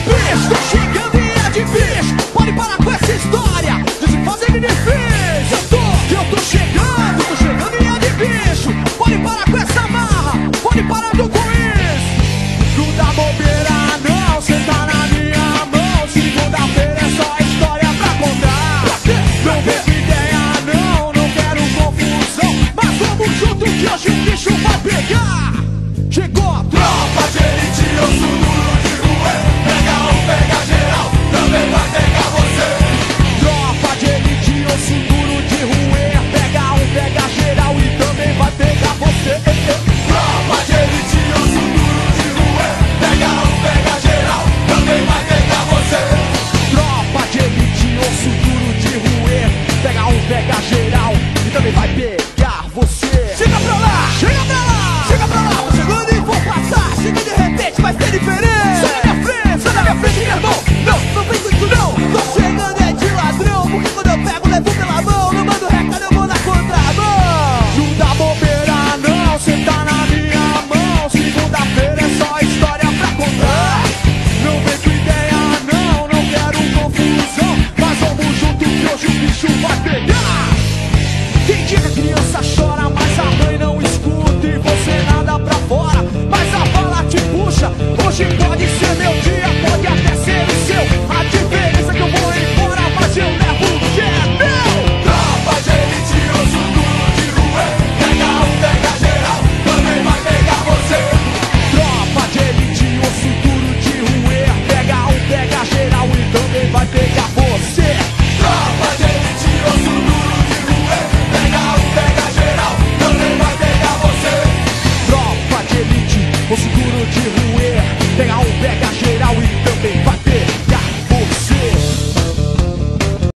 bicho, chegando e é de bicho. Pode parar com essa história de se fazer de defesa. Eu tô, eu tô chegando, tô chegando e é de bicho. Pode parar com essa marra, pode parar do com isso. Não dá bobeira, não, você tá na minha mão. Segunda-feira é só história pra contar. Não tem ideia, não, não quero confusão. Mas vamos junto que hoje o bicho vai pegar. Chegou a tropa de elite.